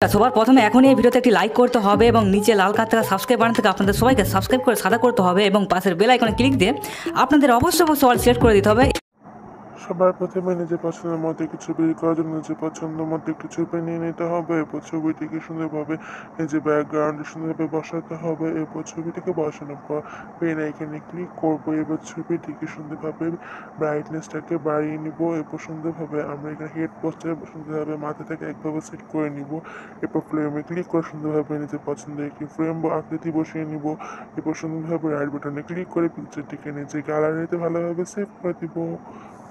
সবার প্রথমে এখনই এই ভিডিওতে একটি লাইক করতে হবে এবং নিচে লাল কাত থেকে সাবস্ক্রাইব বাটন থেকে আপনাদের সবাইকে সাবস্ক্রাইব করে সাদা করতে হবে এবং পাশের বেল আইকনে ক্লিক দিয়ে আপনাদের অবশ্যই অবশ্যই অল সিলেক্ট করে দিতে হবে। সবার প্রথমে নিজের পছন্দের মতো একটি ছবি করার জন্য নিজের পছন্দ মতো একটি ছবি নিয়ে নিতে হবে। এরপর ছবিটিকে সুন্দরভাবে নিজের ব্যাকগ্রাউন্ডে সুন্দরভাবে বসাতে হবে। এরপর ছবিটিকে বসানোর পর পেন এখানে ক্লিক করব। এবার ছবিটিকে সুন্দরভাবে ব্রাইটনেসটাকে বাড়িয়ে নিব। এরপর সুন্দরভাবে আমরা এখানে হেড পোস্টার সুন্দরভাবে মাথাটাকে একভাবে সেট করে নিব। এরপর ফ্রেমে ক্লিক করে সুন্দরভাবে নিজের পছন্দের একটি ফ্রেম বা আকৃতি বসিয়ে নিব। এরপর সুন্দরভাবে রাইট বাটনে ক্লিক করে পিকচারটিকে নিজে গ্যালারিতে ভালোভাবে সেভ করে দিব।